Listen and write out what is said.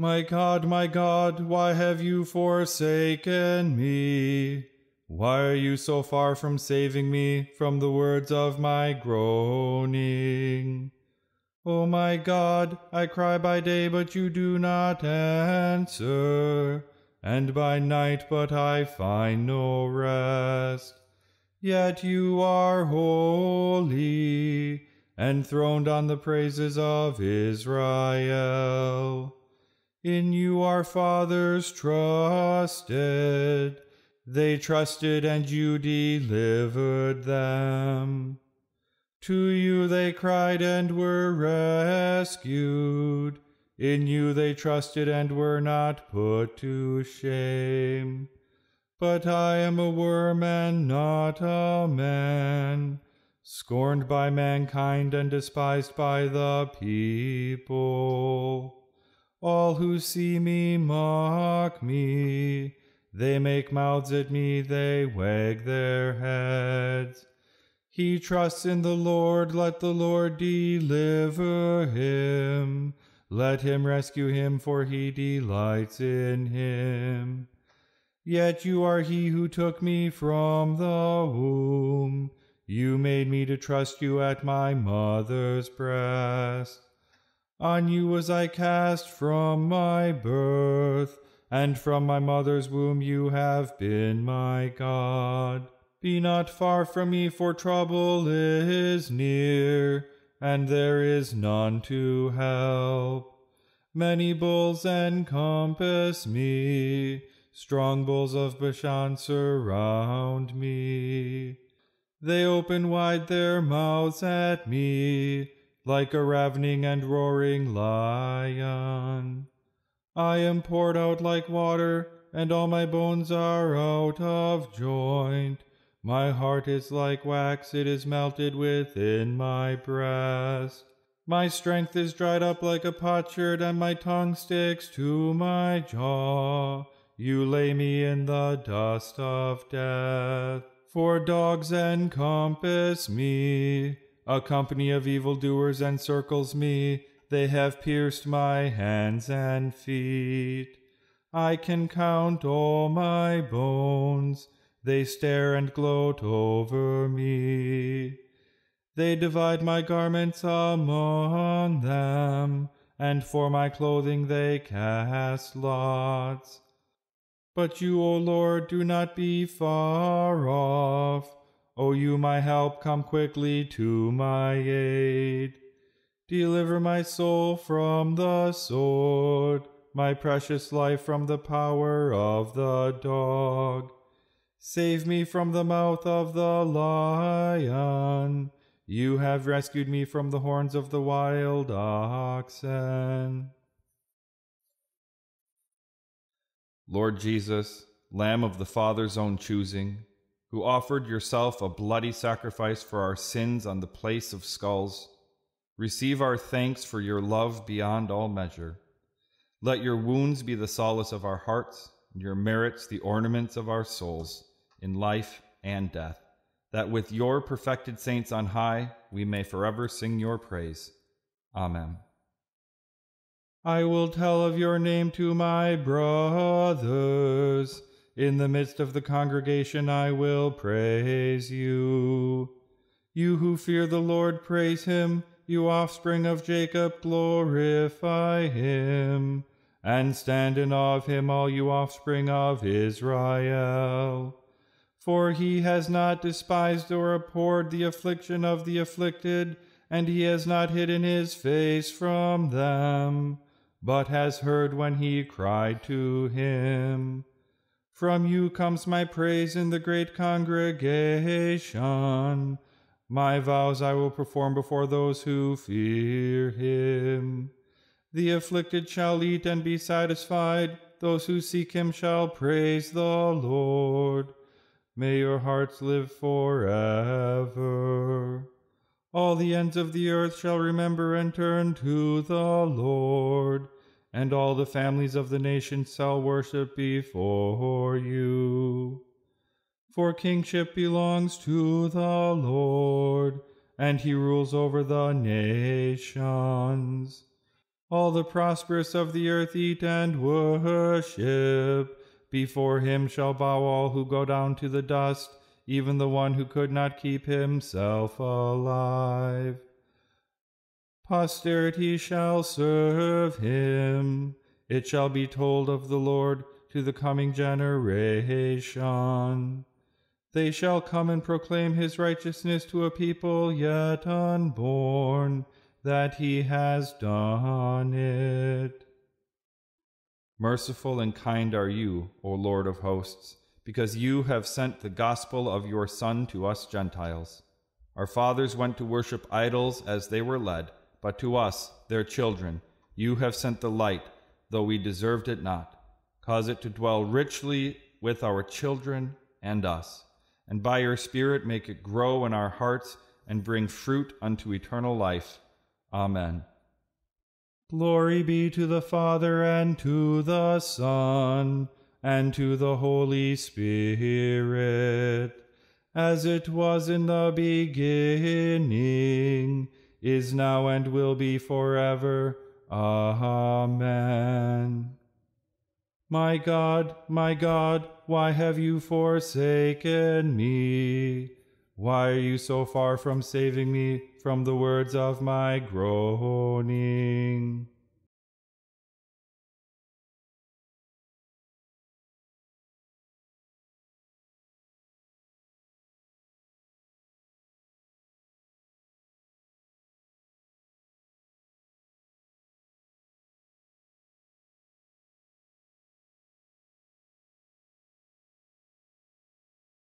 My God, my God, why have you forsaken me? Why are you so far from saving me from the words of my groaning? O my God, I cry by day, but you do not answer, and by night, but I find no rest. Yet you are holy, enthroned on the praises of Israel. In you our fathers trusted, they trusted and you delivered them. To you they cried and were rescued. In you they trusted and were not put to shame. But I am a worm and not a man, scorned by mankind and despised by the people. All who see me mock me. They make mouths at me, they wag their heads. He trusts in the Lord, let the Lord deliver him. Let him rescue him, for he delights in him. Yet you are he who took me from the womb. You made me to trust you at my mother's breast. On you was I cast from my birth, and from my mother's womb you have been my God. Be not far from me, for trouble is near, and there is none to help. Many bulls encompass me, strong bulls of Bashan surround me. They open wide their mouths at me, like a ravening and roaring lion. I am poured out like water, and all my bones are out of joint. My heart is like wax, it is melted within my breast. My strength is dried up like a potsherd, and my tongue sticks to my jaw. You lay me in the dust of death. For dogs encompass me, a company of evildoers encircles me. They have pierced my hands and feet. I can count all my bones they stare and gloat over me. They divide my garments among them, and for my clothing they cast lots. But you, O Lord, do not be far off. O you, my help, come quickly to my aid. Deliver my soul from the sword, my precious life from the power of the dog. Save me from the mouth of the lion. You have rescued me from the horns of the wild oxen. Lord Jesus, Lamb of the Father's own choosing, who offered yourself a bloody sacrifice for our sins on the place of skulls, receive our thanks for your love beyond all measure. Let your wounds be the solace of our hearts, and your merits the ornaments of our souls in life and death, that with your perfected saints on high we may forever sing your praise. Amen. I will tell of your name to my brothers. In the midst of the congregation I will praise you. You who fear the Lord, praise him. You offspring of Jacob, glorify him. And stand in awe of him, all you offspring of Israel. For he has not despised or abhorred the affliction of the afflicted, and he has not hidden his face from them, but has heard when he cried to him. From you comes my praise in the great congregation. My vows I will perform before those who fear him. The afflicted shall eat and be satisfied, those who seek him shall praise the Lord. May your hearts live forever. All the ends of the earth shall remember and turn to the Lord, and all the families of the nations shall worship before you. For kingship belongs to the Lord, and he rules over the nations. All the prosperous of the earth eat and worship. Before him shall bow all who go down to the dust, even the one who could not keep himself alive. Posterity shall serve him. It shall be told of the Lord to the coming generation. They shall come and proclaim his righteousness to a people yet unborn, that he has done it. Merciful and kind are you, O Lord of hosts, because you have sent the gospel of your Son to us Gentiles. Our fathers went to worship idols as they were led, but to us, their children, you have sent the light, though we deserved it not. Cause it to dwell richly with our children and us and by your Spirit make it grow in our hearts and bring fruit unto eternal life. Amen. Glory be to the Father and to the Son and to the Holy Spirit, as it was in the beginning, is now, and will be forever. Amen. My God, my God, why have you forsaken me? Why are you so far from saving me from the words of my groaning?